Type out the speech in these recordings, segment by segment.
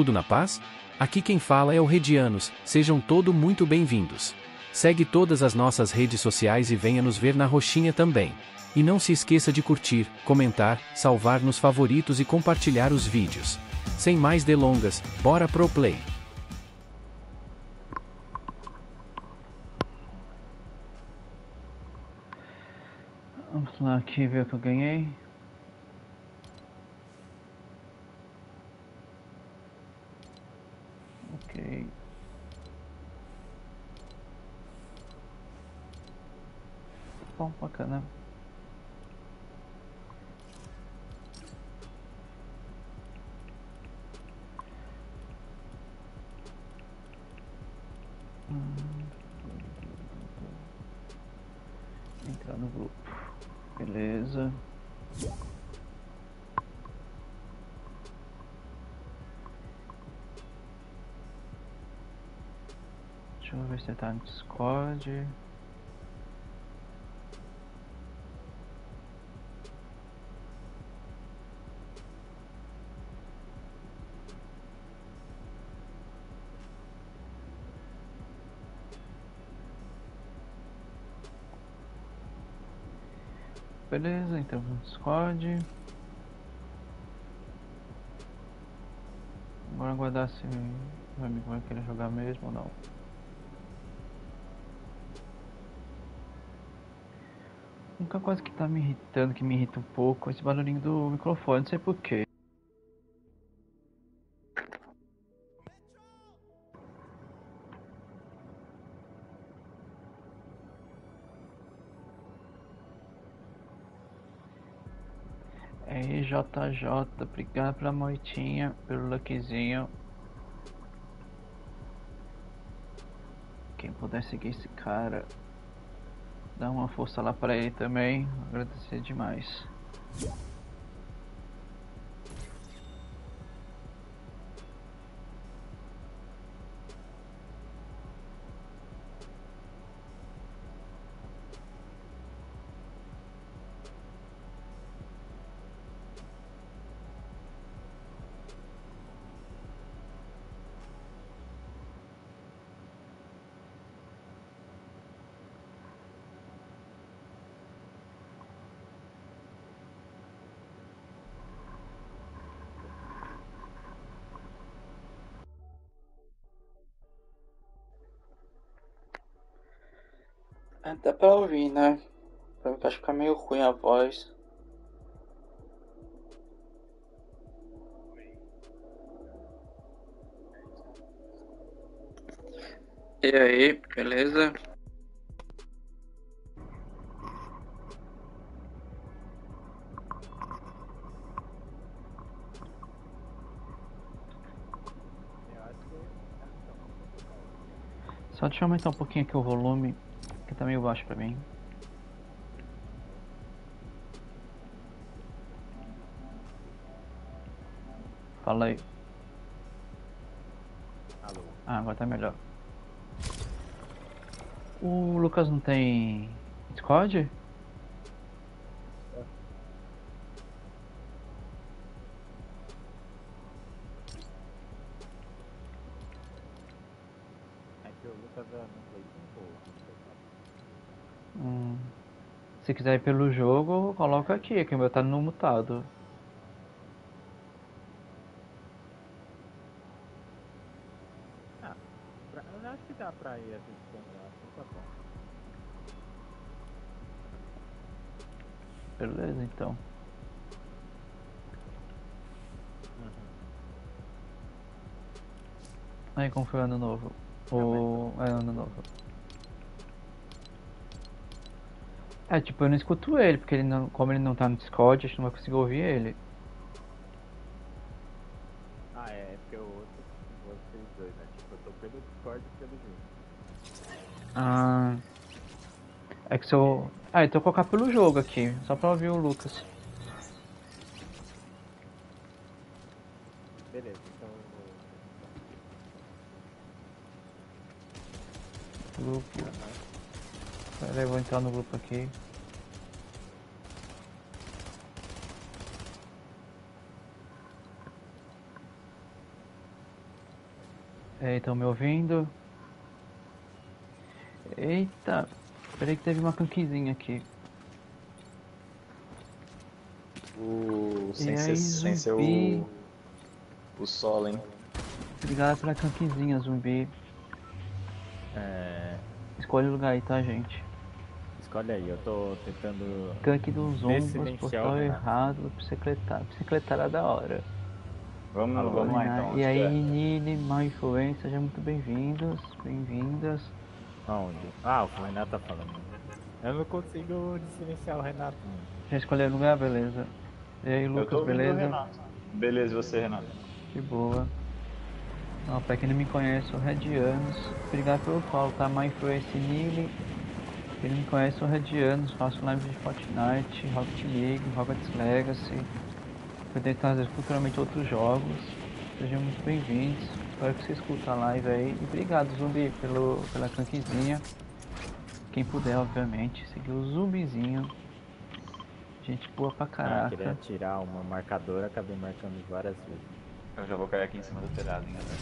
Tudo na paz? Aqui quem fala é o Redianos, sejam todos muito bem-vindos. Segue todas as nossas redes sociais e venha nos ver na roxinha também. E não se esqueça de curtir, comentar, salvar nos favoritos e compartilhar os vídeos. Sem mais delongas, bora pro play! Vamos lá aqui ver o que eu ganhei. Ok. Bom, bacana. Hum. Entrar no grupo. Beleza. Deixa eu ver se tá no Discord. Beleza, então no Discord. Agora aguardar se meu amigo vai querer jogar mesmo ou não. Única coisa que tá me irritando, que me irrita um pouco, é esse barulhinho do microfone, não sei porquê. Aí, JJ, obrigado pela moitinha, pelo luckzinho. Quem puder seguir esse cara, dá uma força lá pra ele também, agradecer demais. Dá pra ouvir, né? Pra acho que ficar meio ruim a voz. E aí, beleza? Só deixa eu aumentar um pouquinho aqui o volume, que tá meio baixo pra mim. Fala aí. Alô. Ah, agora tá melhor. O Lucas não tem Discord? Se quiser ir pelo jogo, coloca aqui, que o meu tá no mutado. Ah, pra, eu acho que dá pra ir assim tá bom. Beleza, então. Aí, como foi o ano novo? O... É, ano novo. É, tipo, eu não escuto ele, porque ele não, como ele não tá no Discord, a gente não vai conseguir ouvir ele. Ah, é, é porque eu ouço vocês dois, né? Tipo, eu tô pelo Discord e pelo jogo. Ah. É que se eu. Ah, então eu vou colocar pelo jogo aqui, só pra ouvir o Lucas. Beleza, então eu vou. Grupo. Pera aí, vou entrar no grupo aqui. É, estão me ouvindo? Eita, peraí que teve uma canquizinha aqui. O... Sem, E ser, aí, sem ser o. O solo, hein? Obrigado pela canquizinha, zumbi. É, Escolhe o lugar aí, tá, gente? Escolhe aí, eu tô tentando. Gank dos ombros, portal o Renato. errado, bicicletária. Bicicletária da hora. Vamos, Alô, vamos lá então. E aí, onde Nini, Mal Influência, sejam muito bem-vindos, bem-vindas. Aonde? Ah, o que o Renato tá falando. Eu não consigo silenciar o Renato. mano. Já escolheram o lugar? Beleza. E aí, é? Lucas, o beleza? Beleza, e você, Renato? De boa. Ó, pra quem não me conhece, sou Redianos. Obrigado pelo follow, tá? My Influence Nili. Quem não me conhece, sou Redianos. Faço lives de Fortnite, Rocket League, Hogwarts Legacy. Pretendo trazer futuramente outros jogos. Sejam muito bem-vindos. Espero que vocês curtam a live aí. E obrigado, Zumbi, pelo, pela canquezinha. Quem puder, obviamente, seguir o Zumbizinho. Gente boa pra Ah, eu queria caraca. tirar uma marcadora, acabei marcando várias vezes. Eu já vou cair aqui em cima do telhado, hein, galera.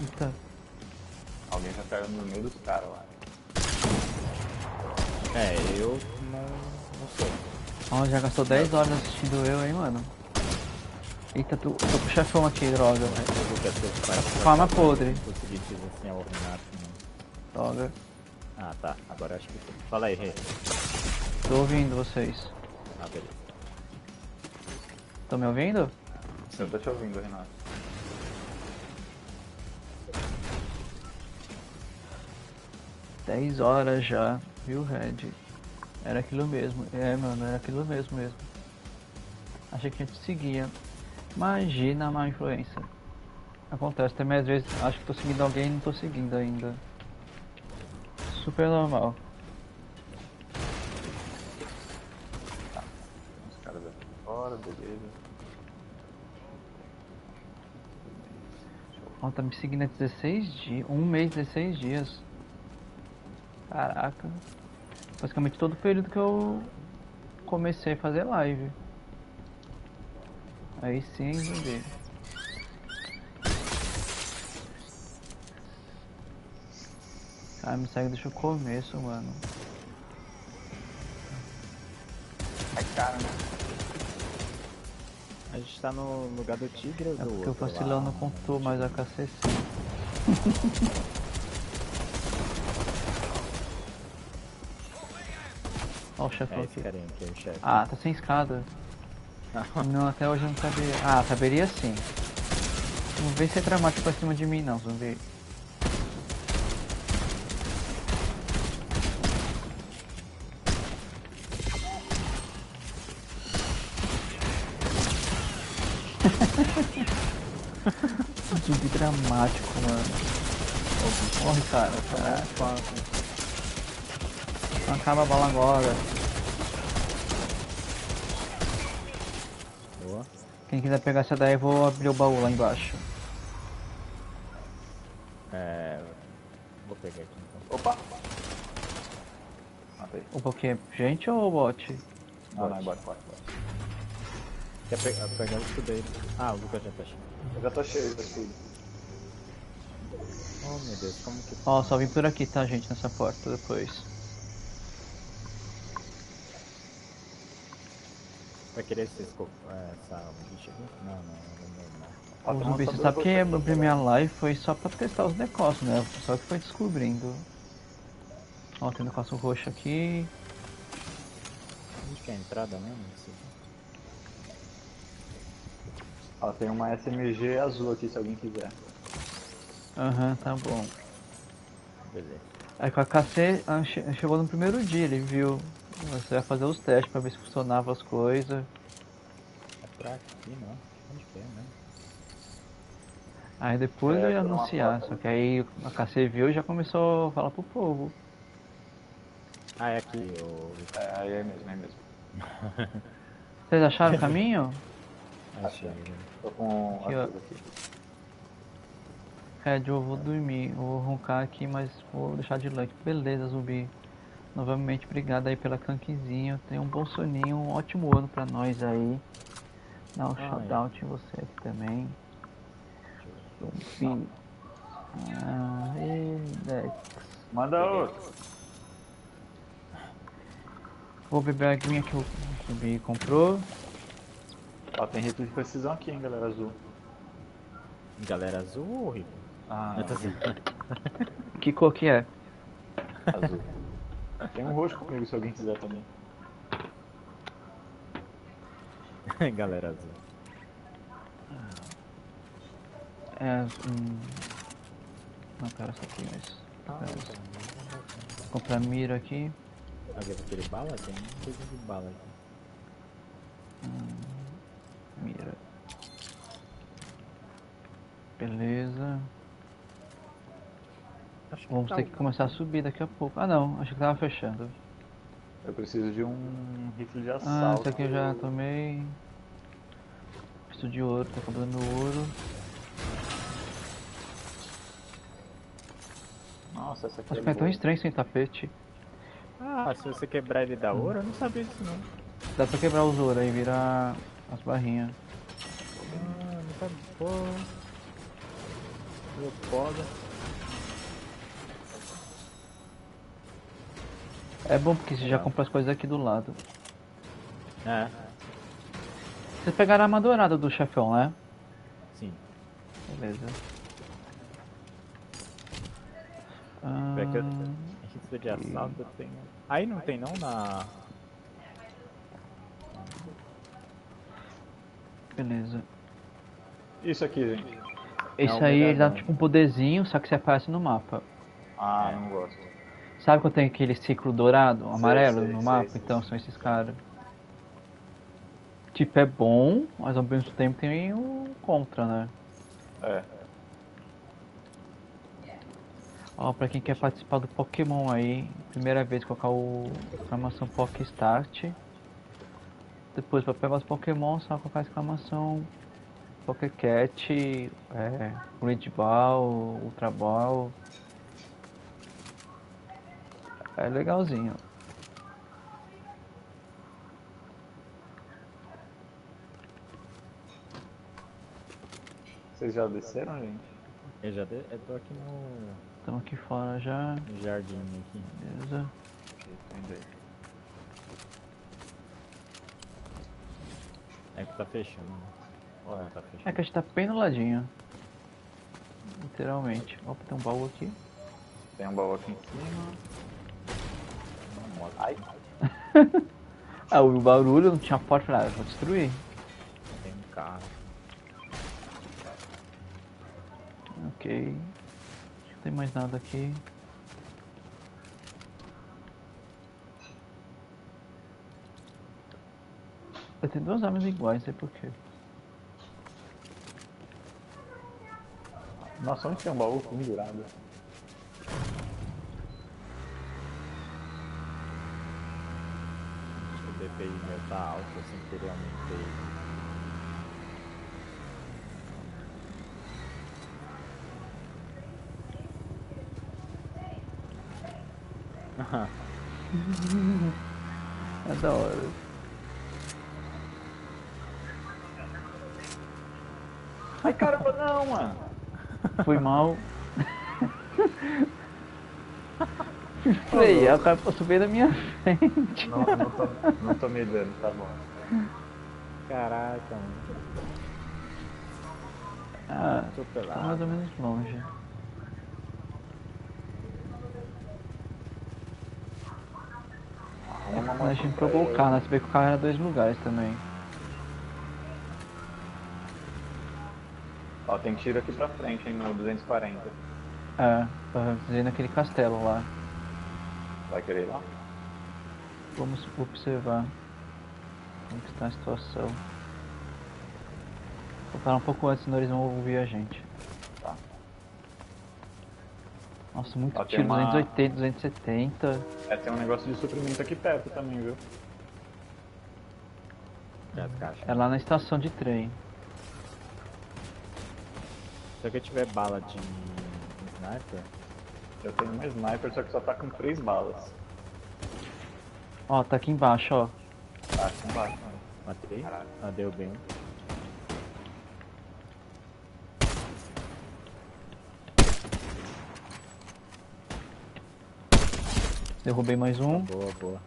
Eita. Alguém já caiu no meio dos caras lá. É, eu não, não sei. Ó, já gastou 10 horas assistindo eu, hein, mano. Eita, tô, tô com o chefão aqui, droga. Mas eu vou ter que fazer Forma podre. Consegui silenciar o Renato. Não. Droga. Ah, tá. Agora acho que sim. Fala aí, Rei. Tô ouvindo vocês. Ah, beleza. Tão me ouvindo? Você não tá te ouvindo, Renato. Dez horas já, viu, Red? Era aquilo mesmo. É, mano, era aquilo mesmo mesmo. Achei que a gente seguia. Imagina a má influência. Acontece, também às vezes acho que tô seguindo alguém e não tô seguindo ainda. Super normal. Os caras fora, beleza. Ó, tá me seguindo há 16 dias. Um mês, 16 dias. Caraca. Basicamente todo o período que eu comecei a fazer live. Aí sim, zumbi. Cara, me segue desde o começo, mano. Ai, cara, A gente tá no lugar do tigre ou É do porque outro vacilão lá? não contou mais a KCC. Ó o chefão É aqui. carinha aqui, é o chefe. Ah, tá sem escada. Não, até hoje eu não sabia. Ah, saberia sim. Não vem ser dramático pra cima de mim não, zumbi. zumbi dramático, mano. Corre, cara. Caraca. Acaba a bala agora. Boa. Quem quiser pegar essa daí, eu vou abrir o baú lá embaixo. É. Vou pegar aqui então. Opa! Matei. O que? Gente ou bot? Não, não, bora, bora, bora. Quer pegar, pegar o escudo aí? Ah, o Lucas já tá cheio. Eu já tô cheio, tá cheio. Oh meu Deus, como que. Ó, só vim por aqui, tá, gente, nessa porta depois. Vai querer esse escopo? É, essa bicha aqui? Não, não, não, não. Ó, O você sabe que aqui, minha né? live foi só pra testar os negócios, né? Só que foi descobrindo. Ó, tem um negócio roxo aqui. Onde que é a entrada mesmo? Ó, tem uma SMG azul aqui se alguém quiser. Aham, tá bom. Beleza. Aí com a KC ah, che- chegou no primeiro dia, ele viu. Você vai fazer os testes pra ver se funcionava as coisas. É pra aqui, não. Onde é, né? Aí depois É, eu ia anunciar, só que aí a KC viu e já começou a falar pro povo. Ah, é aqui, o. É, aí é mesmo, é mesmo. Vocês acharam o caminho? Achei. Tô com Aqui, ó. azul aqui. Red, eu vou dormir. Eu vou roncar aqui, mas vou deixar de luck. Beleza, zumbi. Novamente, obrigado aí pela canquezinha. Tenha um bom soninho, um ótimo ano pra nós aí. Dá um Ah, é. shoutout em você aqui também. Zumbi. Ah, Index. Manda outro. Vou beber a aguinha que o Zumbi comprou. Ó, tem rifle de precisão aqui, hein, galera azul. Galera azul ou rico? Ah, tô assim. Que cor que é? azul. Tem um roxo comigo se alguém quiser também. Galera azul. É. Hum... Não quero essa aqui, mas. Vou comprar mira aqui. Alguém vai querer bala? Tem coisa de bala aqui. Mira. Beleza. Acho Vamos tá ter que começar a subir daqui a pouco. Ah não, achei que tava fechando. Eu preciso de um rifle de Ah, assalto. esse aqui eu já tomei. Preciso de ouro, tô comprando ouro. Nossa, essa aqui Nossa, é é tão estranho sem tapete. Ah, se você quebrar ele da ouro, eu não sabia disso não. Dá pra quebrar os ouro aí, virar as barrinhas. Ah, não sabia. Pô. Meu foda. É bom porque você já Tá. compra as coisas aqui do lado. É, Vocês pegaram a arma dourada do chefão, né? sim. Beleza. Ah, de assalto eu tenho. Aí não tem não na. beleza. Isso aqui, gente. Esse um aí ele dá tipo um poderzinho, só que você aparece no mapa. Ah, É. não gosto. Sabe quando tem aquele ciclo dourado, amarelo sei, no mapa? sei. Então são esses caras. Tipo, é bom, mas ao mesmo tempo tem o contra, né? É. Ó, pra quem quer participar do Pokémon aí, primeira vez colocar o exclamação Poké Start. Depois pra pegar os Pokémon, só colocar a exclamação Pokécat, é, Great Ball, Ultra Ball. É legalzinho. Vocês já desceram, gente? Eu já de... eu tô aqui no... Estamos aqui fora já, no jardim aqui. beleza? É que tá fechando. né? Olha, tá fechando. É que a gente tá bem no ladinho. Literalmente. Opa, tem um baú aqui. Tem um baú aqui em cima. Ai, Ah, o barulho não tinha porta, ah, eu vou destruir. Tem um carro. Ok. Acho que não tem mais nada aqui. Eu tenho duas armas iguais, não sei porquê. nossa, onde tem um baú pendurado? Acho que o DPI meu tá alto, eu sem querer aumentei. É da hora. Ai, caramba, não, mano. Fui mal. Freia, o cara passou bem na minha frente. Não, não, tô, não tô me dando, tá bom. Caraca, mano. Ah, Tô tá mais pelado. ou menos longe. Arruma A gente pegou o carro, né? Você vê que o carro era dois lugares também. Ó, tem tiro aqui pra frente, hein, no 240. É, pra dizer naquele castelo lá. Vai querer ir lá? Vamos observar como está a situação. Vou parar um pouco antes, senão eles vão ouvir a gente. Tá. Nossa, muito Ó, tiro, uma- 280, 270. É, tem um negócio de suprimento aqui perto também, viu? Caixas. É lá na estação de trem. Se eu tiver bala de sniper, eu tenho uma sniper, só que só tá com 3 balas. Ó, tá aqui embaixo, ó. Tá aqui embaixo, mano. Matei. Caralho. Ah, deu bem. Derrubei mais um. Boa, boa.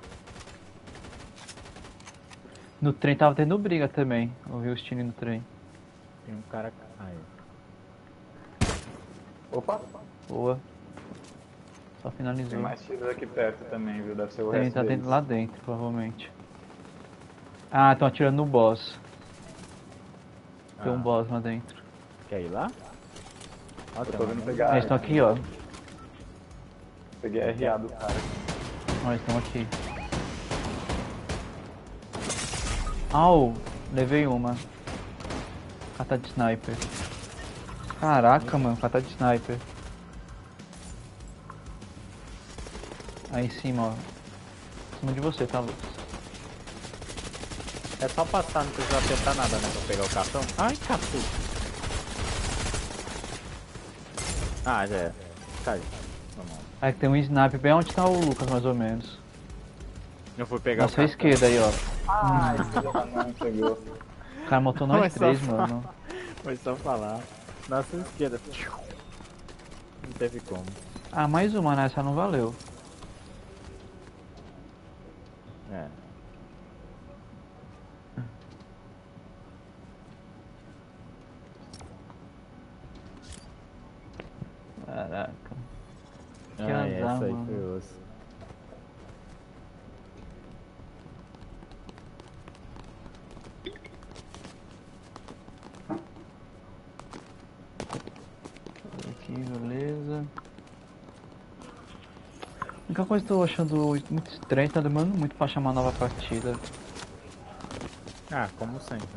No trem tava tendo briga também. Ouvi o Stine no trem. Tem um cara. Aí. Opa! Boa. Só finalizou. tem mais tiros aqui perto também, viu? Deve ser o Tem, resto tá dentro, lá dentro, provavelmente. Ah, estão atirando no boss. Tem um Ah. boss lá dentro. Quer ir lá? Ó, Eu tem tô um amigo. pegar. Eles estão aqui, ó. Peguei a RA do cara. Ó, eles estão aqui. Au! Levei uma. Cata de sniper. Caraca, mano, cata de sniper. Aí em cima, ó. Em cima de você, tá, Lucas? É só passar, não precisa apertar nada, né? Pra pegar o cartão. Ai, catu. Ah, já é. Cai. Vamos lá. Aí tem um sniper bem onde tá o Lucas, mais ou menos. Eu fui pegar Na o sua esquerda aí, ó. Ai, filho da mãe, pegou. O cara matou nós Mas só três, mano. Foi só falar. Na sua esquerda. Não teve como. Ah, mais uma, né? Essa não valeu. É. Caraca. Que Ah, azar, essa aí mano. foi osso. Aqui, beleza. A única coisa eu tô achando muito estranho, tá demorando muito pra chamar nova partida. Ah, como sempre.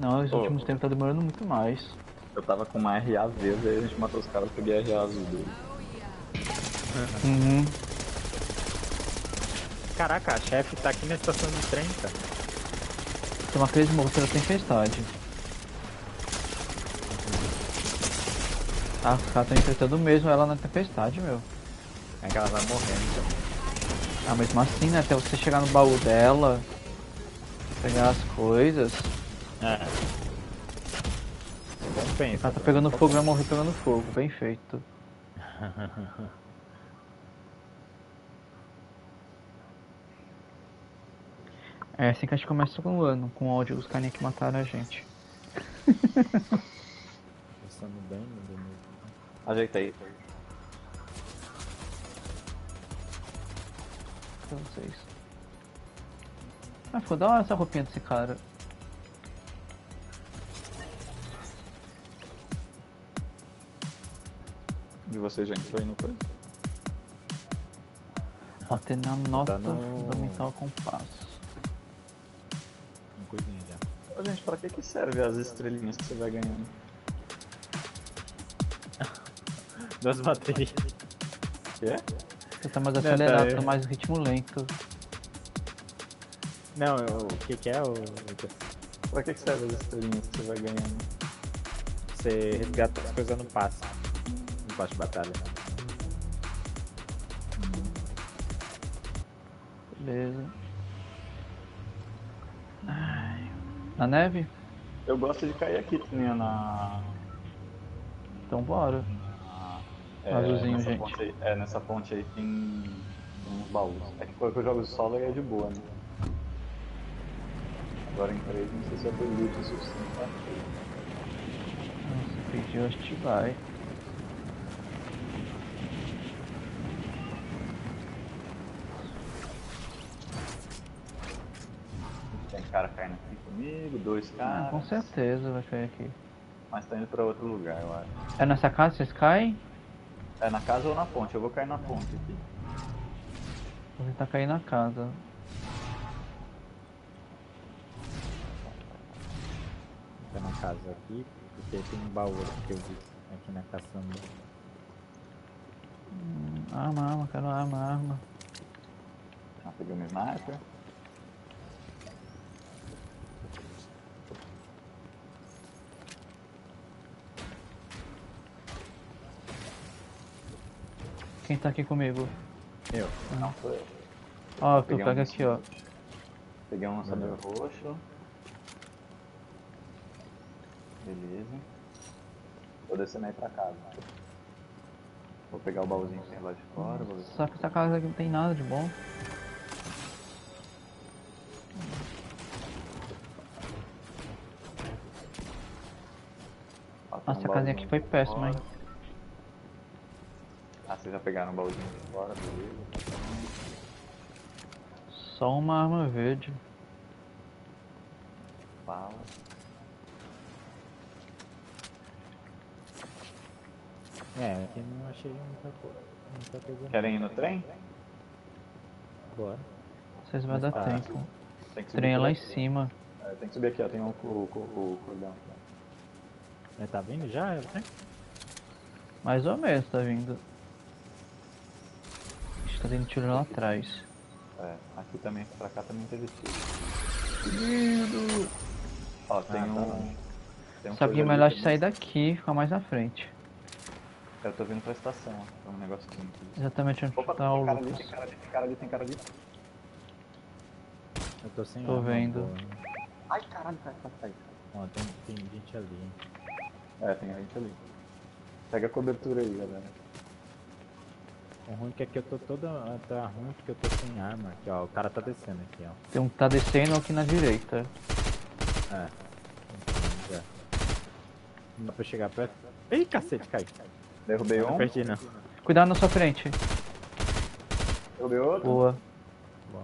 Não, os Ô. últimos tempos tá demorando muito mais. Eu tava com uma RA verde, aí a gente matou os caras, eu peguei a RA azul dele. Uhum. Caraca, a chefe tá aqui na estação de trem, cara. Tem uma crise morta da tempestade. Ah, os caras estão enfrentando mesmo ela na tempestade, meu. É que ela vai morrendo então. Ah, mesmo assim, né? Até você chegar no baú dela, pegar as coisas. É. Bom pensa. Ela tá pegando fogo, vai morrer pegando fogo. Bem feito. É assim que a gente começa o ano, com ódio dos carinha que mataram a gente. Pensando bem bonito. Ajeita aí. Pra vocês. Ah, ficou da hora essa roupinha desse cara. E você já entrou aí no coisa? Bater na nota no- fundamental com passo. Uma coisinha já. Ô, gente, pra que que serve as estrelinhas que você vai ganhando? Duas baterias. Quê? Você tá mais Não, tá, acelerado, eu- tá mais ritmo lento. Não, eu- o que que é o... Pra que que serve as estrelinhas que você vai ganhando? Você resgata as coisas no passe. No passe de batalha. Beleza. Ai. Na neve? Eu gosto de cair aqui, Tuninha, na... Então bora. É, Azulzinho, nessa gente. Ponte aí, é, nessa ponte aí tem uns baús. É que quando eu jogo solo é de boa, né? Agora em três, não sei se eu tenho loot o suficiente pra Nossa, pediu, acho que vai. Tem cara caindo aqui comigo, dois Ah, caras. com certeza vai cair aqui. Mas tá indo pra outro lugar, eu acho. É nessa casa vocês caem? É na casa ou na ponte? Eu vou cair na ponte aqui. Vou tentar cair na casa. Tá na casa aqui, porque tem um baú aqui que eu vi aqui na caçamba. Hum, arma, arma, quero arma, arma. Ah, peguei um sniper. Quem tá aqui comigo? Eu. Não, sou eu. Ó, tu pega um aqui, ó. Peguei um lançador roxo. Beleza. Tô descendo aí pra casa. Vou pegar o baúzinho que tem lá de fora, vou ver. Só que essa casa aqui não tem nada de bom. Nossa, um a casinha aqui foi péssima, hein? Ah, vocês já pegaram o baúzinho de fora, beleza. Só uma arma verde. Fala. É, aqui não achei muita coisa. Muita coisa. Querem ir no trem? Bora. Vocês vai dar Tá. tempo. Tem trem é lá em aqui. cima. É, tem que subir aqui, ó. Tem o, o, o, o cordão. Mas tá vindo já? Né? Mais ou menos tá vindo. Tá tendo tiro lá atrás. É, aqui também, pra cá também teve tiro. Ó, tem Ah, tá um. Tem um Só que é melhor ali sair daqui e ficar mais na frente. Eu tô vindo pra estação, ó. Tem um negócio aqui. Exatamente onde Opa, tá o tem cara ali, Lucas. tem cara ali, tem cara ali, tem cara ali. Eu tô sem Tô vendo. boa. Ai, caralho, cai, cai, cai. Ó, tem, tem gente ali. É, tem gente ali. Pega a cobertura aí, galera. O ruim é que aqui eu tô toda. Tá ruim porque eu tô sem arma. Aqui, ó. O cara tá descendo aqui, ó. Tem um que tá descendo aqui na direita. É. Então. Não dá pra chegar perto. Ih, cacete, cai. Derrubei Não um, perdi não. Cuidado na sua frente. derrubei outro. Boa. Bom.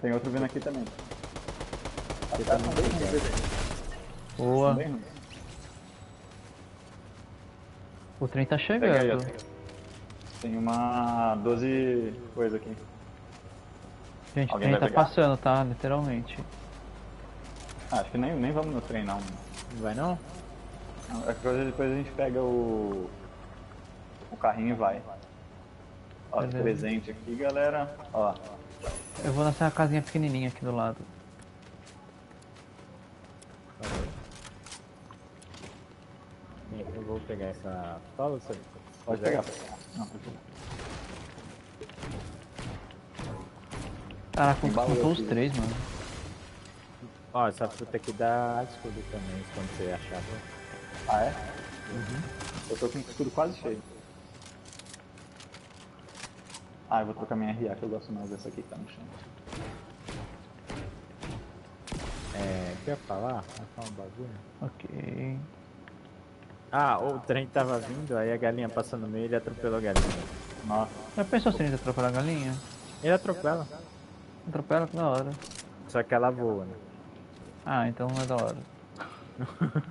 Tem outro vindo aqui também. Você Tá, tá ligado. são Boa. bem ruins. O trem tá Pega aí, chegando. Tem uma 12 coisa aqui. Gente, o Alguém trem vai tá pegar? passando, tá? Literalmente. Ah, acho que nem, nem vamos no trem não. Não vai não? A coisa depois a gente pega o. o carrinho e vai. Ó, Beleza. presente aqui, galera. Ó, Eu vou nessa casinha pequenininha aqui do lado. Eu vou pegar essa. Fala, você. pode pegar. Pegar. Caraca, faltou os três, mano. Ó, essa fruta aqui dá escudo também, quando você achar. Ah, é? Eu tô com o escudo quase cheio. Ah, eu vou trocar minha RA, que eu gosto mais dessa aqui que tá no chão. É. Que ia falar? Vai falar um bagulho? Ok. Ah, o trem tava vindo, aí a galinha passou no meio e ele atropelou a galinha. Nossa, Já pensou se gente atropelar a galinha? Ele atropela, Atropela que da hora. só que ela voa, né? Ah, então é da hora.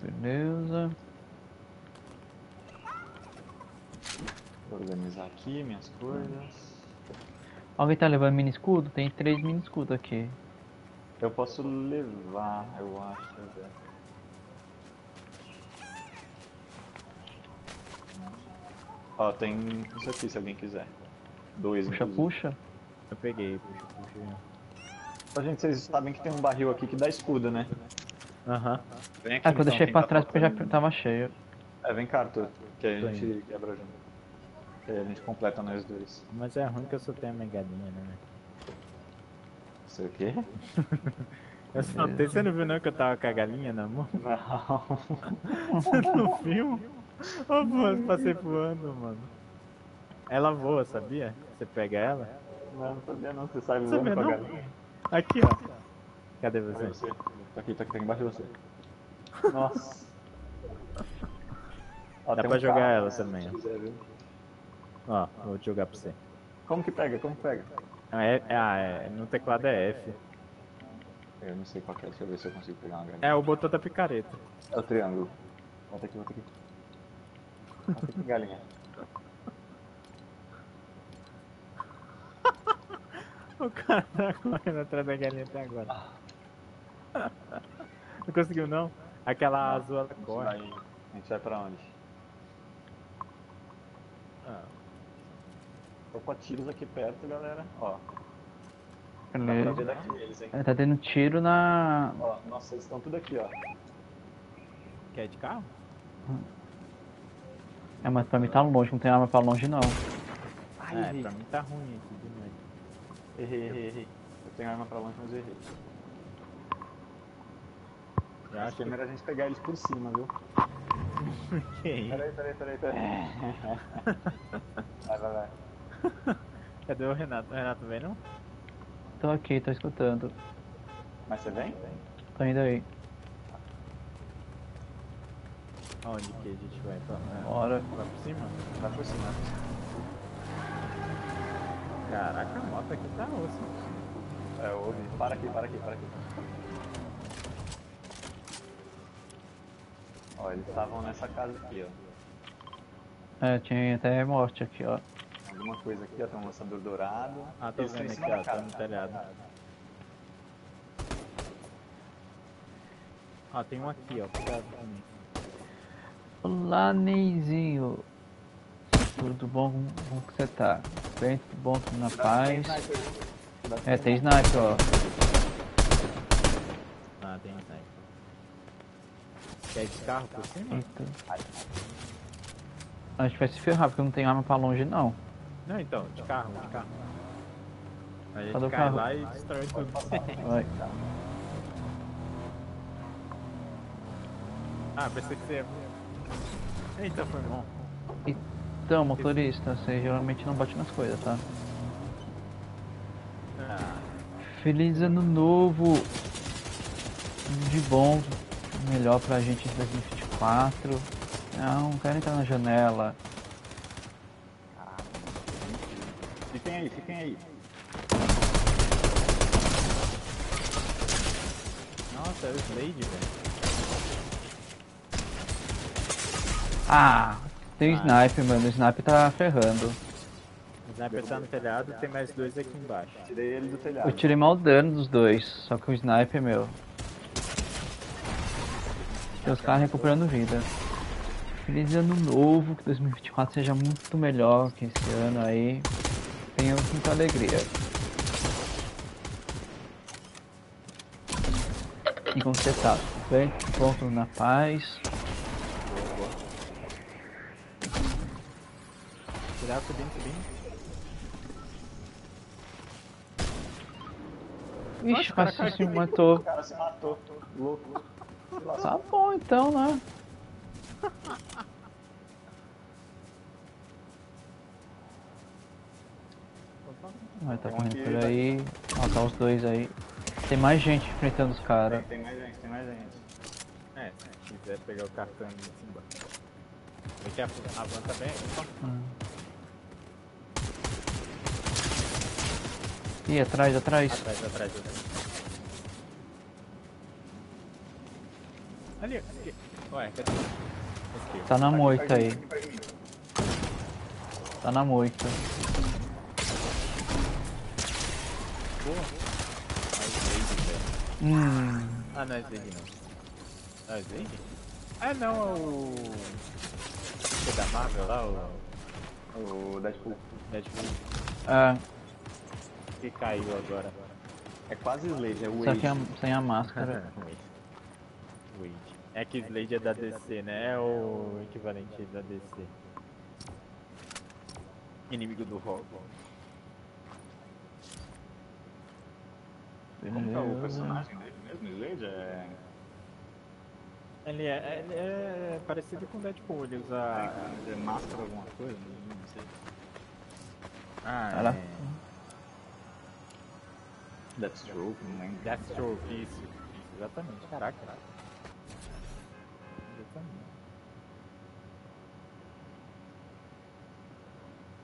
Beleza. vou organizar aqui minhas coisas. Alguém tá levando mini escudo? Tem três mini escudos aqui. Eu posso levar, eu acho. Zé. Ó, tem isso aqui se alguém quiser. Dois, Puxa, inclusive. puxa. Eu peguei, puxa, puxa. Ó, gente, vocês sabem que tem um barril aqui que dá escudo, né? Aham. Vem aqui, Ah, que eu então, deixei quem pra tá trás porque já tava cheio. É, vem cá, Arthur, que aí a gente quebra junto. Que aí a gente completa nós dois. Mas é ruim que eu só tenho a minha galinha, né? Sei o quê? Eu soltei, você não viu não que eu tava com a galinha na mão? Não. Você não viu? Ô, pô, eu passei voando, mano. Ela voa, sabia? Você pega ela. Não, não sabia não, você sai voando com a galinha. Aqui, ó. Cadê Cadê você? você? Tá aqui, tá aqui, tá aqui embaixo de você. Nossa. Ó, Dá pra um jogar carro, ela né, também, quiser? Ó, vou jogar pra você. Como que pega? Como que pega? Ah, é, ah, é, no teclado é F. Eu não sei qual que é, deixa eu ver se eu consigo pegar uma galinha. É o botão da picareta. É o triângulo. Volta aqui, volta aqui. Volta aqui, galinha. O cara tá correndo atrás da galinha até agora. Não conseguiu não? Aquela azul ela A gente corre. vai- A gente vai pra onde? Ah, Tô com tiros aqui perto, galera. Ó, dá pra ver Beleza. daqui eles, hein? É, Tá tendo tiro na. Ó, nossa, eles estão tudo aqui, ó. quer de carro? É, mas pra mim tá longe, não tem arma pra longe não. Ai, é, errei. pra mim tá ruim aqui de noite. Errei, errei, errei. Eu tenho arma pra longe, mas eu errei. Eu Acho que é que. melhor a gente pegar eles por cima, viu? Quem? Peraí, peraí, peraí, peraí. Vai, vai, vai. Cadê o Renato? O Renato vem não? Tô aqui, tô escutando. Mas você vem? Tô indo aí. Aonde que a gente vai? Pra... é, Bora. Vai por cima? Vai por cima. Caraca, a moto aqui tá osso. É, eu ouvi. Para aqui, para aqui, para aqui. Ó, eles estavam nessa casa aqui, ó. É, tinha até morte aqui, ó. Alguma coisa aqui, ó. Tem um lançador dourado. Ah, tô Eles estão vendo aqui, ó. Tá no telhado. Ah, tem um aqui, ó. Cuidado com mim. Olá, Neizinho. Tudo bom? Como que você tá? Bem, tudo bom? Tudo na paz? É, tem sniper, ó. Ah, tem sniper. Quer de carro por cima? Eita. A gente vai se ferrar porque não tem arma pra longe, não. Não, então, de carro, de carro. A gente Cadê cai carro? lá e destrói tudo. Vai. ah, pensei que você ia... Eita, foi bom. Então, motorista, você geralmente não bate nas coisas, tá? Ah, Feliz ano novo! Tudo de bom, melhor pra gente em 2024. Não, quero entrar na janela. Fiquem aí, fiquem aí. nossa, é o Slade, velho. Ah, tem Ah. sniper, mano. O sniper tá ferrando. O sniper tá no telhado tem mais dois aqui embaixo. Tirei ele do Eu telhado. tirei mal dano dos dois, só que o sniper, meu. Tem os caras recuperando vida. Feliz ano novo, que 2024 seja muito melhor que esse ano aí. Tenha muita alegria. E como você tá? Tudo Bem, ponto na paz. Cuidado, subindo, subindo. Ixi, o cara se matou. O cara se matou. Louco. Tá bom então, né? Vai tá Tem correndo por vai. aí. Tá os dois aí. Tem mais gente enfrentando os caras. Tem mais gente, tem mais gente. É, se quiser pegar o cartão e ir embora. Daqui a pouco avança bem. Opa. Ih, atrás, atrás. Atrás, atrás, atrás. Ali, ali. Ué, cadê? Aqui. Tá na moita aí. De. Tá na moita. Porra. Ah, Slade, velho. Hum. Ah, não é Slade não. Ah, é Slade? Ah, não, é o... O da Marvel lá, o O Deadpool. Deadpool, É, que caiu agora. É quase Slade, é o só Wade. que a- sem a máscara. Wade. Wade. É que Slade é da DC, né? É o equivalente da DC. Inimigo do Robo. Como que é o personagem dele mesmo? Slade? É... Ele é, ele é parecido com o Deadpool, ele usa... é máscara alguma coisa? Não sei. Ah, lá. é... Deathstroke, não lembro. Deathstroke, isso. isso, Exatamente, caraca. Exatamente.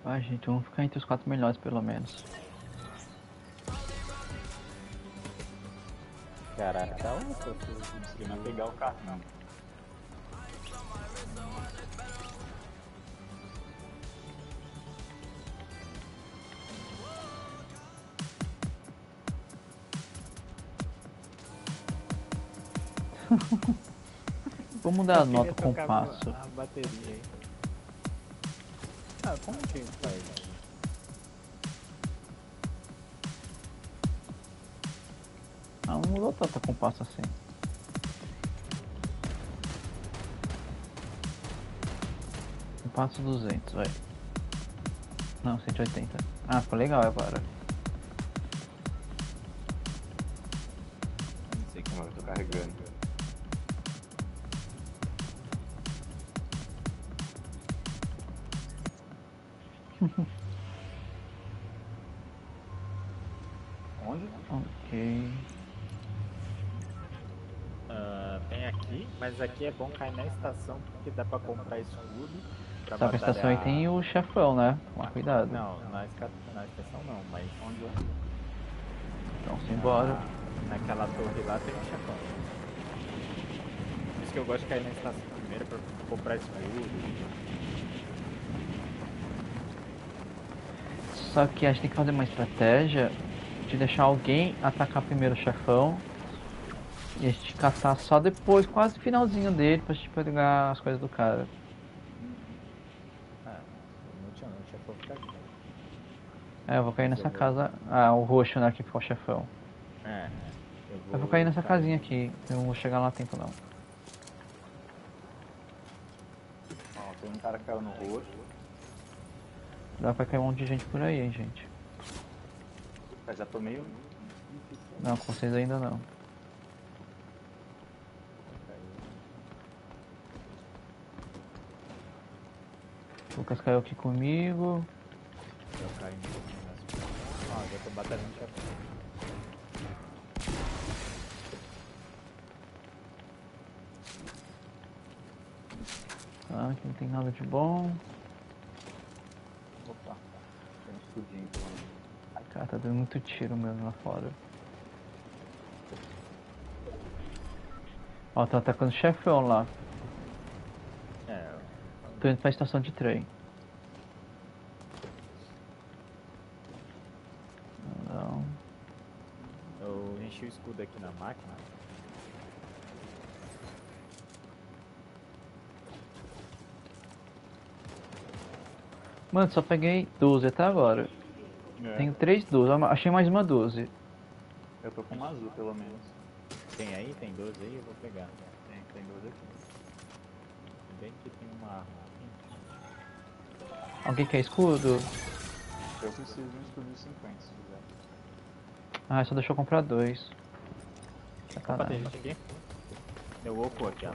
Vai, gente, vamos ficar entre os quatro melhores pelo menos. Caraca, tá uma Não consegui mais pegar o carro, não. A Eu queria nota trocar compasso. A bateria aí. Ah, como que faz? Mudou tanto compasso assim. Compasso 200, vai. Não, 180. Ah, ficou legal agora. Não sei como eu tô carregando. Mas aqui é bom cair na estação porque dá pra comprar escudo. Pra Só que a estação aí tem o chefão, né? Toma cuidado. Não, na, na estação não, mas onde eu... Então simbora. Naquela torre lá tem um chefão. Por isso que eu gosto de cair na estação primeiro pra comprar escudo. Só que a gente tem que fazer uma estratégia de deixar alguém atacar primeiro o chefão e a gente caçar só depois, quase no finalzinho dele, pra gente pegar as coisas do cara. Ah, não tinha não, o chefão fica aqui. É, eu vou cair nessa casa. Ah, o roxo, né? Que ficou o chefão. É, Eu vou cair nessa casinha aqui. Eu não vou chegar lá a tempo não. Ó, tem um cara que caiu no roxo. Dá pra cair um monte de gente por aí, hein, gente. Eu já tô meio. Não, com vocês ainda não. O Lucas caiu aqui comigo. Eu caí Ah, já tô batalhando. Tá, aqui não tem nada de bom. Opa. Tem um escudinho aqui. Cara, tá dando muito tiro mesmo lá fora. Ó, tá atacando o chefão lá. Tô indo pra estação de trem. Não. eu enchi o escudo aqui na máquina. Mano, só peguei 12 até agora. É, Tenho 3 12. Ah, Achei mais uma 12. Eu tô com uma azul pelo menos. Tem aí? Tem 12 aí? Eu vou pegar. Tem, tem dois aqui. Bem que tem uma arma. Alguém quer escudo? Eu preciso de um escudo de 50, se quiser. Ah, só deixou eu comprar dois. Opa, tem gente aqui. Deu oco aqui, ó.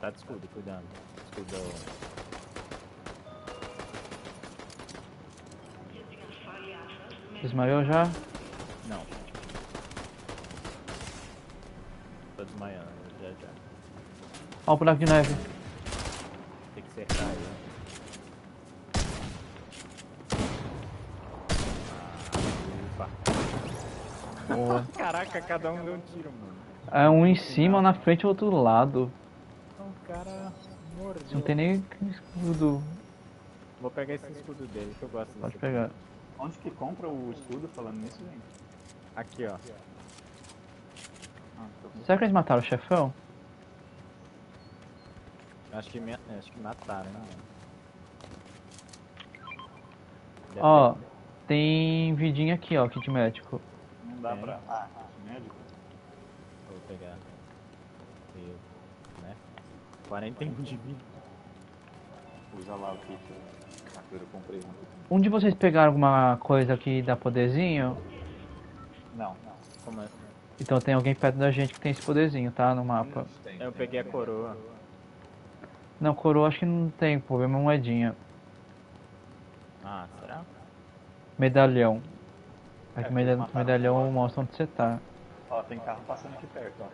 Tá de escudo, cuidando. Escudo. Desmaiou já? Não. Tô desmaiando, já já. Ó o buraco de neve. Tem que cercar aí. Ah, ufa. Boa. Caraca, cada um deu um tiro, mano. É um em cima, um na frente e outro do lado. O cara mordeu. Não tem nem escudo. Vou pegar esse escudo dele, que eu gosto desse Pode aqui. pegar. Onde que compra o escudo falando nisso, gente? Aqui, ó. Será que eles mataram o chefão? Acho que, me... acho que mataram, né? Ó, ter- tem vidinha aqui, ó, kit médico. Não dá Tem. pra. Ah, médico? Vou pegar. Eu, né? 41 de vida. Usa lá o kit. Ah, eu comprei um. De vocês pegaram alguma coisa que dá poderzinho? Não. Como é? Então tem alguém perto da gente que tem esse poderzinho, tá? No mapa. Tem, Eu tem, peguei a tem. coroa. Não, coroa acho que não tem, problema é moedinha. Ah, será? Medalhão. É É, meda- medalhão mostra onde você tá. Ó, tem carro passando aqui perto, ó.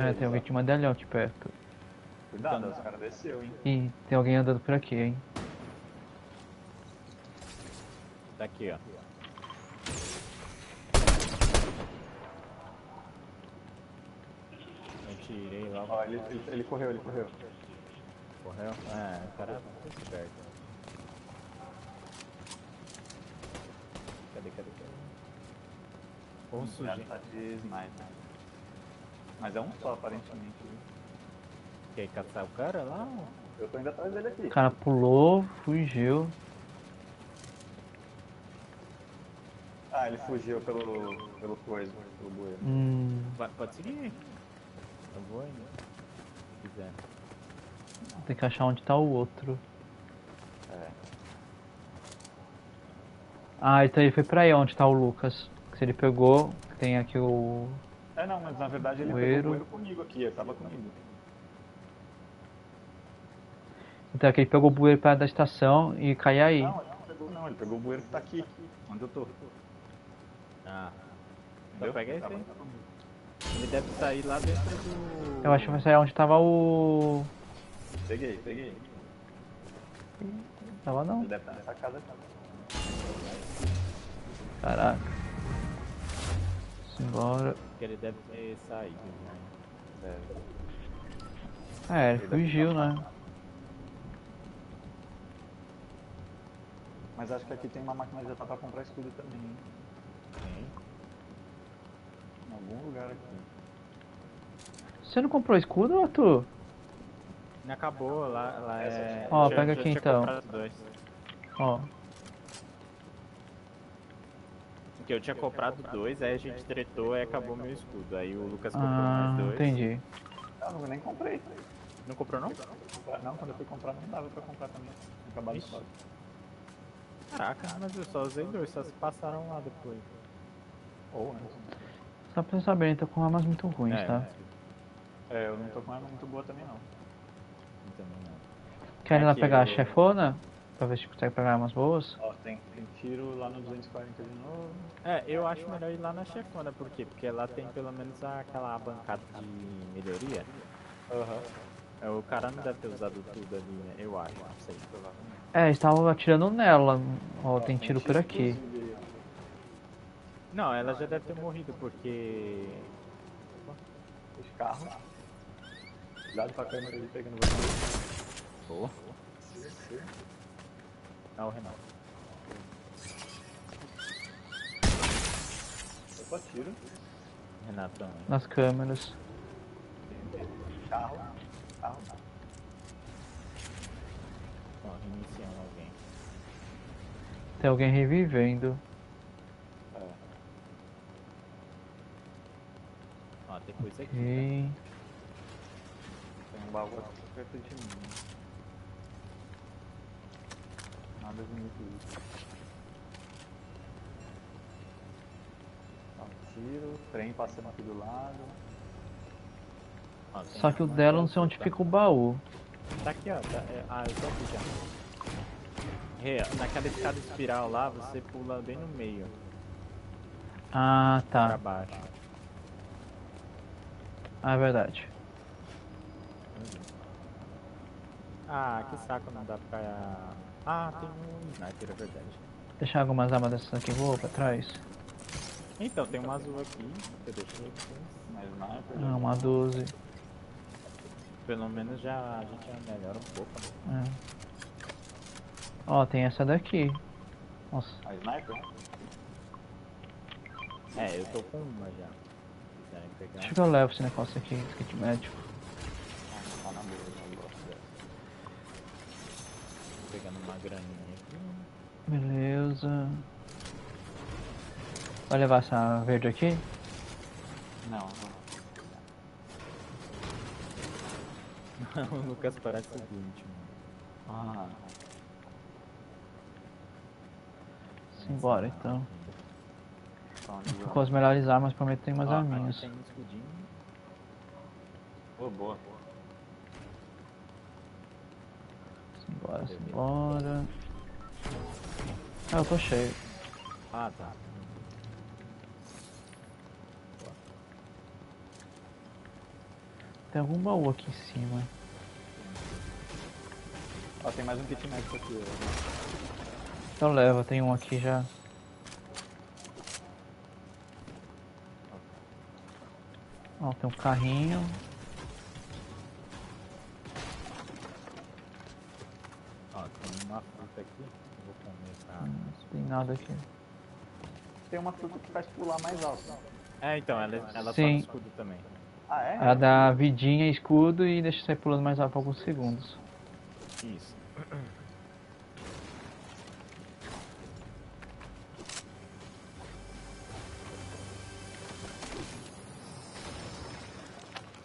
É, eles, tem alguém ó. de medalhão aqui perto. Cuidado, os caras desceu, hein? Ih, tem alguém andando por aqui, hein? Tá aqui, ó. Eu tirei lá. Ó, ele, ele, ele correu, ele correu. Correu? É, o cara tá esperto. Cadê, cadê, cadê? Ou um Já sujeito. tá de sniper. Mas é um só, aparentemente. viu? Quer caçar o cara lá? Eu tô indo atrás dele aqui. O cara pulou, fugiu. Ah, ele fugiu pelo, pelo coisa, pelo bueiro. Hum, pode seguir. Eu vou ainda. Se quiser. Tem que achar onde tá o outro. É. Ah, então ele foi pra aí onde tá o Lucas. Se ele pegou, tem aqui o. É, não, mas na verdade ele Bueiro. pegou o bueiro comigo aqui, ele tava comigo. Então aquele pegou o bueiro perto da estação e cai aí. Não, ele não pegou não, ele pegou o bueiro que tá aqui, onde eu tô. Ah. Então pega esse aí. Ele deve sair lá dentro do. Eu acho que vai sair onde tava o. Peguei, peguei. Tava não. Ele deve estar nessa casa aqui. Caraca. Simbora. Que ele deve ter saído. Né? Deve. É, ele fugiu, né? Mas acho que aqui tem uma máquina já tá pra comprar escudo também, hein? Tem. Em algum lugar aqui. Você não comprou escudo, Arthur? Não acabou, lá, lá é. Ó, já- pega já aqui tinha então. Ó. Porque eu tinha comprado dois, aí a gente tretou aí acabou meu escudo. Aí o Lucas comprou Ah, mais dois. entendi. Ah, não, eu nem comprei. Não comprou não? Não, quando eu fui comprar não dava pra comprar também. Acabado Ixi. Caraca, mas eu só usei dois, só se passaram lá depois. Ou, né? Só pra vocês saberem, tô com armas muito ruins, É, tá? É, eu não tô com arma muito boa também não. Também não. Querem ir lá pegar a eu- chefona? Pra ver se consegue pegar armas boas? Ó, tem, tem tiro lá no 240 de novo. É, eu acho melhor ir lá na chefona, por quê? Porque lá tem pelo menos aquela bancada de melhoria. Aham. É, O cara não deve ter usado tudo ali, né? Eu acho, não sei. É, eles estavam atirando nela. Ó, tem tiro por aqui. Não, ela já deve ter morrido, porque... Os carros. Cuidado com a câmera ali pegando você. Boa. Ah, o Renato. Opa, tiro. Renato também. Nas câmeras. Carro. Carro. Ó, reiniciando alguém. Tem alguém revivendo. É. Ó, tem coisa aqui. Ok. Tem um baú aqui perto de mim. Nada de muito útil. Ó, tiro, trem passando aqui do lado. Só que o dela não sei onde fica o baú. Tá aqui, ó. Tá, é, ah, eu tô aqui já. Rê, naquela escada espiral lá, você pula bem no meio, Ah, pra tá. baixo. Ah, é verdade. Ah, que saco, não dá pra... Ah, tem um sniper, é verdade. Deixar algumas armas dessas aqui voam pra trás. Então, tem um azul aqui, que eu deixei aqui. Mais sniper. Ah, uma 12. Pelo menos já a gente já melhora um pouco, né? É. Ó, tem essa daqui. Nossa. A sniper? É, eu tô com uma já. Deixa que eu levo esse negócio aqui, esse kit médico. Tá na boa, pegando uma graninha aqui. Beleza. Vai levar essa verde aqui? Não, o Lucas parece o 20, mano. Ah, Simbora então. eu- Com as melhores armas, prometo que tem umas aqui arminhas. tem um escudinho. Ô, boa. Simbora, simbora. Ah, eu tô cheio. Ah, tá. Tem algum baú aqui em cima. Ó, tem mais um kit médico aqui. Então leva, tem um aqui já. Ó, tem um carrinho. Uma fruta aqui. Vou comer pra... Hum, Não tem nada aqui. Tem uma fruta que faz pular mais alto. É, então, ela, ela Sim. no escudo também. Ah, é? Ela dá vidinha, escudo e deixa sair pulando mais alto por alguns segundos. Isso.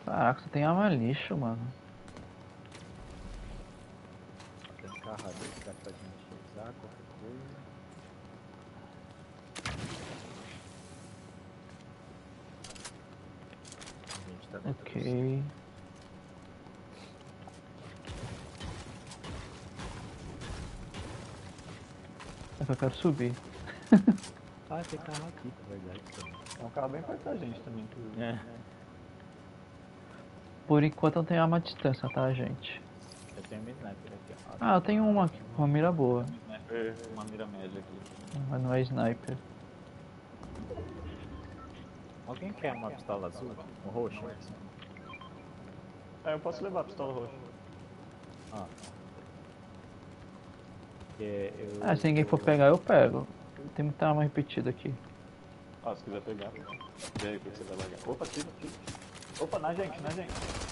Caraca, você tem arma lixo, mano. pra gente usar qualquer coisa. A gente Tá ok. É que eu quero subir. ah, tem carro aqui, na verdade. É um carro bem perto da gente também, inclusive. É. Por enquanto eu tenho uma distância, tá, gente? Eu tenho uma sniper aqui, ó. Ah, eu tenho uma aqui, com uma mira boa. Sniper, uma mira média aqui. Mas não é sniper. Alguém quer uma pistola azul? Um roxo? É, eu posso levar a pistola roxa. Porque eu... Ah, se ninguém for pegar, eu pego. Tem muita arma repetida aqui. Ó, se quiser pegar. Vê aí o que você vai largar. Opa, tira, tira. Opa, na gente, na gente.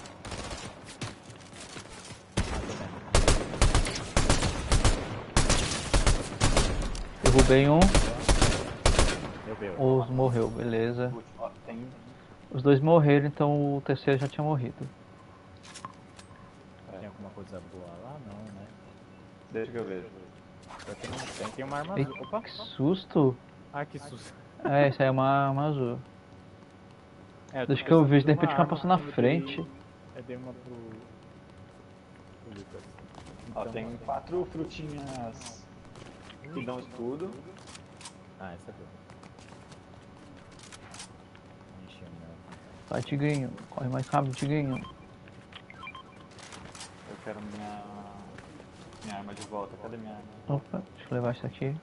Derrubei um, os morreu, beleza. Ó. Os dois morreram, então o terceiro já tinha morrido. Tem alguma coisa boa lá? Não, né? Deixa que eu vejo. Tem, tem uma arma azul. Opa! que susto! Ah, que susto. É, isso aí é uma arma azul. É, Deixa que eu vejo, de uma repente o cara arma, passou na frente. Eu dei uma pro... pro Lucas. Ó, Então- tem quatro frutinhas que dão escudo. Ah, essa é. Enchi o meu. Vai, Tigrinho. Corre mais rápido, Tigrinho. Eu quero minha. minha arma de volta. Cadê minha arma? Opa, deixa eu levar isso aqui.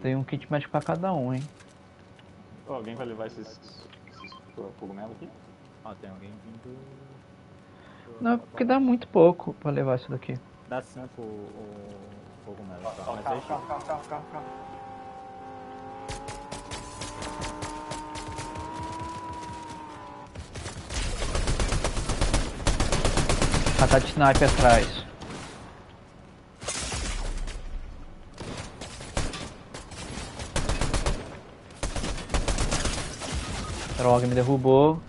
Tem um kit médico pra cada um, hein? Ó, alguém vai levar esses. esses cogumelos aqui? Ó, tem alguém vindo... Não, é porque dá muito pouco pra levar isso daqui. Dá 5 o, o cogumelo, Ó, tá? ó, Mas carro, aí... carro, carro, carro, carro, carro. Ah, tá de sniper atrás. Droga, me derrubou.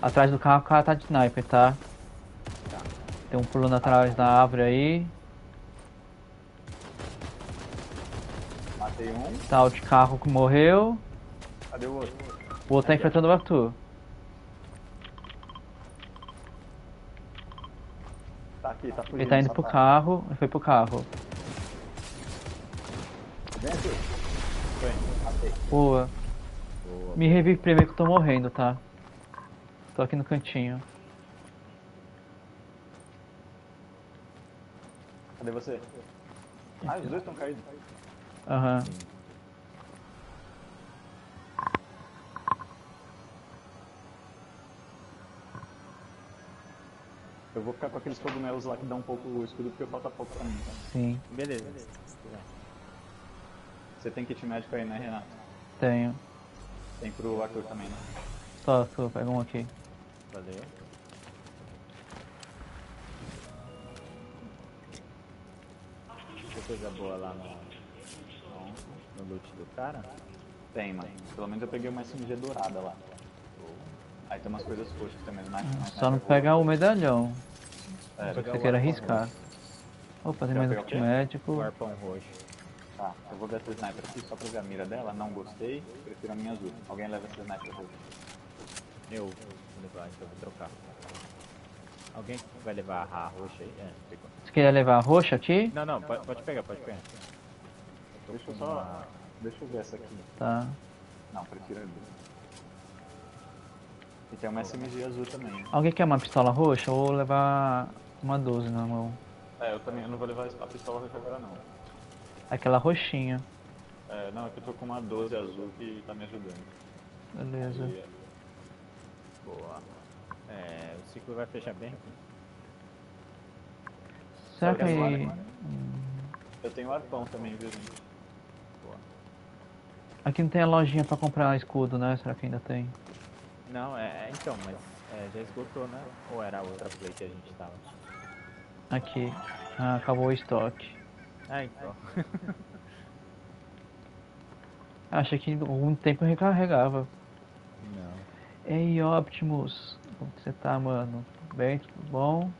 Atrás do carro o cara tá de sniper, tá? Tem um pulando atrás da árvore aí. Matei um. Tá o de carro que morreu. Cadê o outro? O outro tá enfrentando o Arthur. Tá aqui, tá fugindo. Ele tá indo pro carro. Ele foi pro carro. Vem aqui. Boa. Boa. Me revive primeiro que eu tô morrendo, tá? Tô aqui no cantinho. Cadê você? Ah, os dois estão caídos. Aham. Eu vou ficar com aqueles cogumelos lá que dão um pouco o escudo porque falta pouco pra mim, tá? Sim, Beleza. Você tem kit médico aí, né, Renato? tenho. Tem pro Arthur também, né? Tô, tô, pega um aqui. Valeu. Tem coisa boa lá no, no, loot do cara? Tem, mano. Pelo menos eu peguei uma SMG dourada lá. Aí tem umas coisas roxas também, mas mas- Só não pegar o medalhão. É, Só que pegar você arpão arriscar. Opa, tem Quer mais um pegar o kit médico. O arpão roxo. Tá, eu vou ver essa sniper aqui só pra ver a mira dela. Não gostei, prefiro a minha azul. Alguém leva essa sniper roxa. Eu vou levar, então eu vou trocar. Alguém vai levar a roxa aí? É, pegou. Você queria levar a roxa aqui? Não, não, pode, pode pegar, pode pegar. Deixa eu só. uma- Deixa eu ver essa aqui. Tá. Não, prefiro a. E tem uma SMG azul também. Alguém quer uma pistola roxa ou levar uma 12 na mão? É, eu também eu não vou levar a pistola roxa agora não. Aquela roxinha. É, não, é que eu tô com uma 12 azul que tá me ajudando. Beleza. E, Boa. É, o ciclo vai fechar bem aqui. Será que. agora. Eu tenho arpão também, viu, gente? Aqui não tem a lojinha pra comprar escudo, né? Será que ainda tem? Não, é, é, então, mas é, já esgotou, né? Ou era a outra play que a gente tava? Aqui. Ah, acabou o estoque. Ah, então. Achei que algum tempo eu recarregava. Não. Ei, Optimus. Como que você tá, mano? Tudo bem? Tudo bom?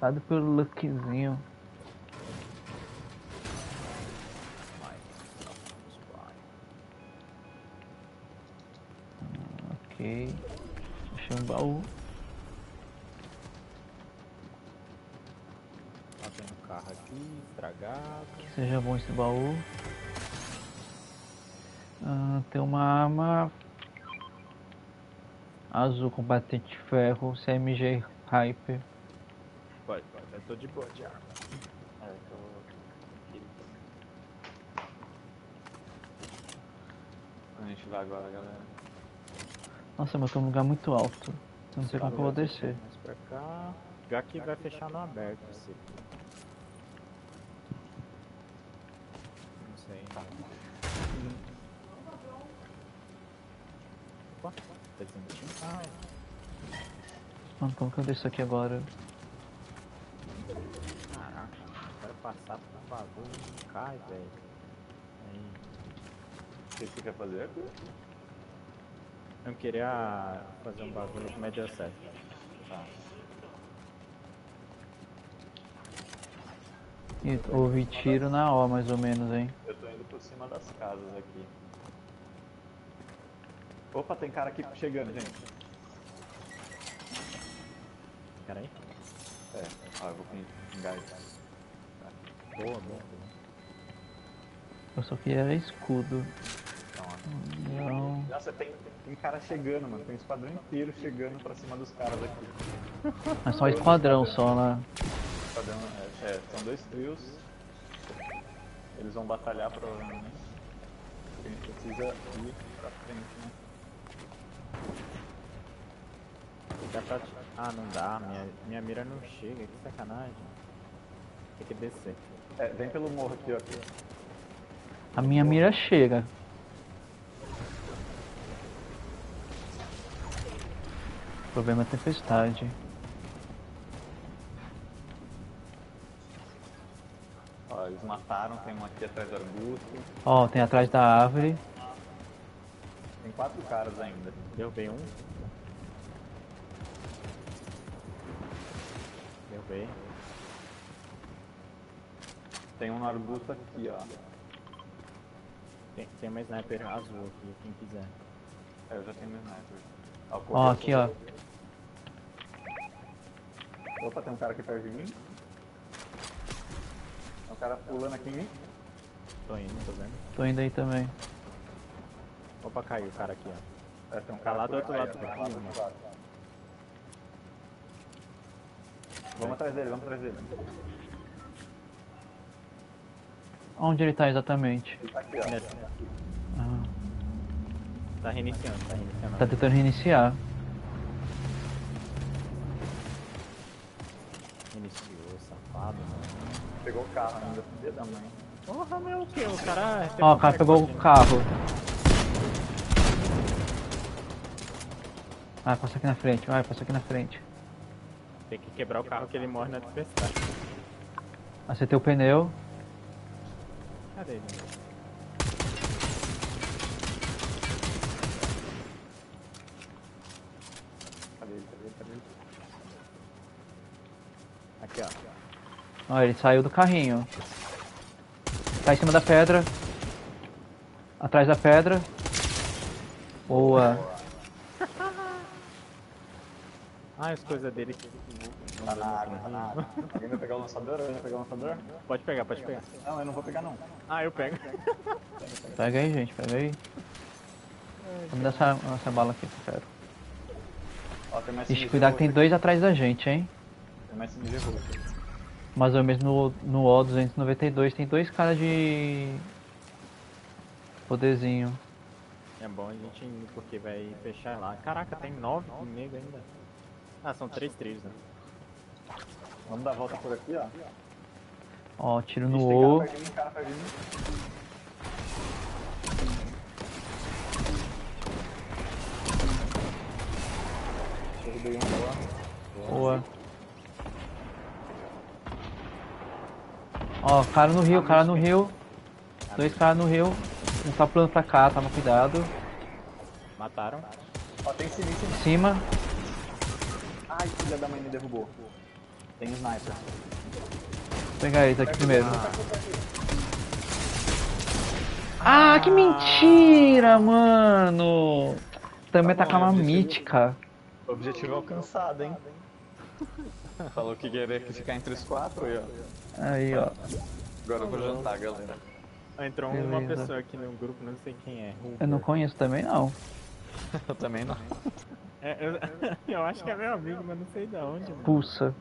Dado pelo Luckzinho. Ok. Achei um baú. Tem um carro aqui, estragado. Que seja bom esse baú. Ah, tem uma arma azul com batente de ferro, CMG Hyper. Pode, pode. Eu tô de boa de arma. É, tô. Onde a gente vai agora, galera? Nossa, mas eu tô num lugar muito alto. Eu não sei como que eu vou descer. Mais pra cá. Já que vai fechar no aberto esse aqui. Não sei. Opa, presentinho. Ah, Mano, como que eu desço aqui agora? caraca. Quero passar pro bagulho não cai, velho. Aí. O que você quer fazer? Eu queria fazer um bagulho com média 7. Tá. Ih, ouvi tiro na O mais ou menos, hein? Eu tô indo por cima das casas aqui. Opa, tem cara aqui chegando, gente. Pera aí. É, ó, eu vou pingar ele. Boa, boa, boa. Eu só queria escudo. Não. Nossa, tem, tem cara chegando, mano. Tem um esquadrão inteiro chegando pra cima dos caras aqui. É só um esquadrão só, né? Esquadrão, é, é, são dois trios. Eles vão batalhar provavelmente. A gente precisa ir pra frente, né? Dá pra... Ah, não dá. Minha, minha mira não chega. Que sacanagem. Tem que descer. É, vem pelo morro aqui, ó. A minha mira chega. Problema é a tempestade. Ó, eles mataram, tem um aqui atrás do arbusto. Ó, tem atrás da árvore. Tem quatro caras ainda. Derrubei um. Derrubei. Tem um no arbusto aqui, ó. Tem, tem uma sniper azul aqui, quem quiser. É, eu já tenho meu sniper. Ó, aqui, ó. Opa, tem um cara aqui perto de mim. Tem um cara pulando aqui em mim. Tô indo, tô vendo. Tô indo aí também. Opa, caiu o cara aqui, ó. É, tem um Tá cara lá do outro aí, lado do lado. Vamos atrás dele, vamos atrás dele. Onde ele tá exatamente? Ele tá aqui, ó. Nessa. Ah, Tá reiniciando, tá reiniciando. tá tentando reiniciar. Reiniciou, safado, mano. Pegou o carro ainda, filha da mãe. Porra, meu, o que? O cara... Ó, o cara pegou o carro. Vai, passa aqui na frente, vai, passa aqui na frente. Tem que quebrar o carro que ele morre na tempestade. Acertei o pneu. Cadê ele? Cadê ele, cadê ele, cadê ele? Aqui, ó. Ele saiu do carrinho. Tá em cima da pedra. Atrás da pedra. Boa. Ah, as coisas dele que... Tá na água, tá na água. Alguém vai pegar o lançador? Alguém vai pegar o lançador? Pode pegar, pode pegar. Não, eu não vou pegar não. Ah, eu pego. Pega aí, gente, pega aí. Vamos dar essa, essa bala aqui que eu quero. Ó, tem mais Ixi, cuidado que tem dois atrás da gente, hein? aqui. Tem mais CMG roxo. Mais ou menos no, no O292 tem dois caras de. Poderzinho. É bom a gente ir, porque vai fechar lá. Caraca, tem nove comigo ainda. Ah, são três trios, né? Vamos dar a volta por aqui, ó. Ó, tiro no O. cara mim, cara. Boa. Ó, cara no rio, cara no rio. Dois caras no rio. Um tá pulando pra cá, toma cuidado. Mataram. Ó, tem sinistro. Em cima. Ai, filha da mãe me derrubou. Tem sniper. Vou pegar eles aqui primeiro. Ah, que mentira, mano! Também Tá tá bom, com uma é objetivo. mítica. Objetivo alcançado, hein? Falou que queria ficar entre os quatro aí, ó. Aí, ó. Agora eu vou jantar, galera. Ah, entrou Beleza. uma pessoa aqui no grupo, não sei quem é. Eu não conheço também, não. eu também não. É, eu, eu, acho que é meu amigo, mas não sei de onde. Mano. Pulsa.